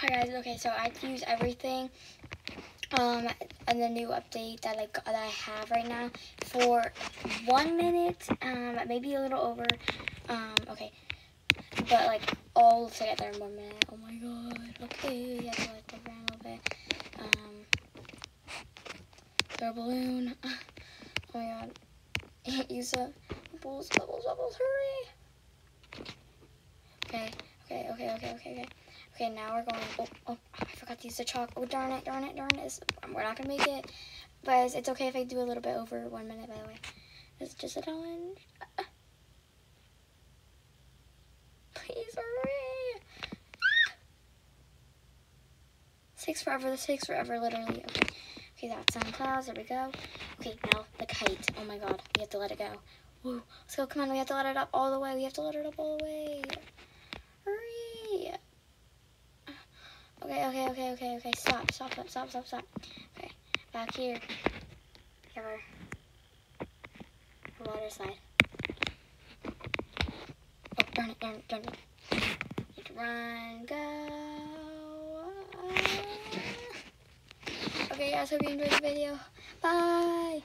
Hi guys, okay, so I use everything um and the new update that like that I have right now for one minute, um maybe a little over. Um okay. But like all together in one minute. Oh my god. Okay, yeah, like look around a little bit. Um throw a balloon. Oh my god. use a bubbles, bubbles, bubbles, hurry. Okay, okay, okay, okay, okay, okay. Okay, now we're going, oh, oh, I forgot to use the chalk. Oh, darn it, darn it, darn it. It's, um, we're not to make it. But it's okay if I do a little bit over one minute, by the way. It's just a challenge. Please hurry. Takes forever. This takes forever, literally. Okay. Okay, that's some clouds. There we go. Okay, now the kite. Oh my god. We have to let it go. Woo. Let's go. Come on. We have to let it up all the way. We have to let it up all the way. Hurry. Okay, okay, okay, okay, okay. Stop, stop, stop, stop, stop, stop. Okay, back here. Have our, water slide. Oh, darn it, darn it, darn it. Run, go. Okay, guys, hope you enjoyed the video. Bye.